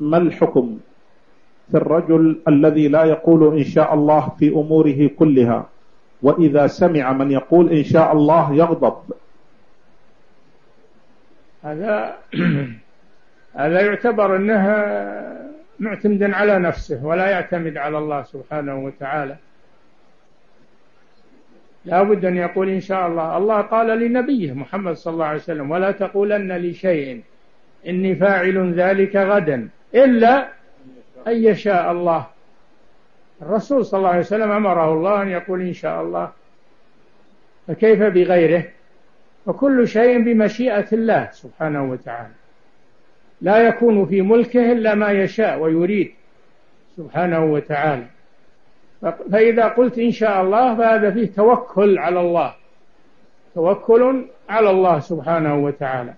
ما الحكم في الرجل الذي لا يقول إن شاء الله في أموره كلها؟ وإذا سمع من يقول إن شاء الله يغضب. هذا هذا يعتبر أنه معتمدا على نفسه ولا يعتمد على الله سبحانه وتعالى. لا بد أن يقول إن شاء الله. الله قال لنبيه محمد صلى الله عليه وسلم ولا تقولن لشيء إني فاعل ذلك غدا. إلا أن يشاء الله. الرسول صلى الله عليه وسلم أمره الله أن يقول إن شاء الله. فكيف بغيره؟ وكل شيء بمشيئة الله سبحانه وتعالى. لا يكون في ملكه إلا ما يشاء ويريد سبحانه وتعالى. فإذا قلت إن شاء الله فهذا فيه توكل على الله. توكل على الله سبحانه وتعالى.